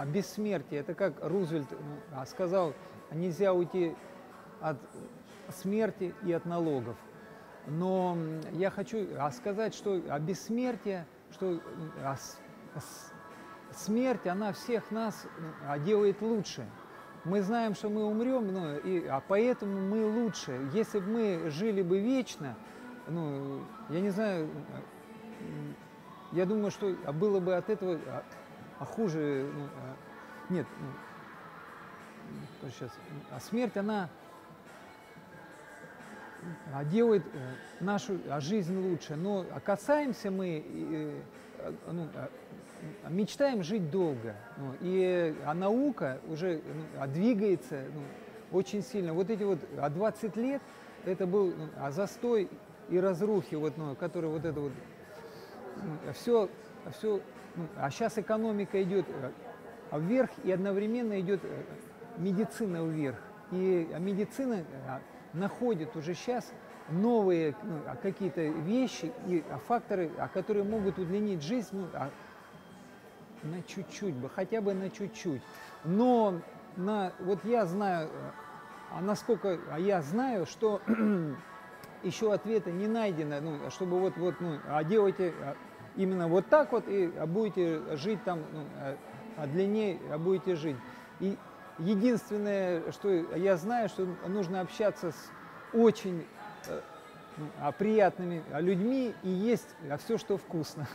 а бессмертие. Это как Рузвельт ну, а, сказал, нельзя уйти от смерти и от налогов. Но я хочу а, сказать, что а, бессмертие, что смерть, она всех нас делает лучше. Мы знаем, что мы умрем, ну, и, а поэтому мы лучше. Если бы мы жили бы вечно, ну, я не знаю, я думаю, что было бы от этого а, хуже. ну, а, нет, ну, сейчас. А смерть, она а, делает э, нашу а, жизнь лучше. Но а касаемся мы, э, э, ну, а, мечтаем жить долго. Ну, и а наука уже ну, двигается ну, очень сильно. Вот эти вот а 20 лет, это был ну, застой и разрухи, вот, ну, который вот это вот все, все, ну, а сейчас экономика идет э, вверх и одновременно идет э, медицина вверх. И а, медицина а, находит уже сейчас новые ну, а, какие-то вещи и а, факторы, а, которые могут удлинить жизнь ну, а, на чуть-чуть бы, хотя бы на чуть-чуть. Но на, вот я знаю, э, а насколько а я знаю, что еще ответа не найдено, ну, чтобы вот, вот, ну, а делайте а, именно вот так вот и а, будете жить там, ну, а, а длиннее будете жить. И единственное, что я знаю, что нужно общаться с очень э, ну, приятными людьми и есть все, что вкусно.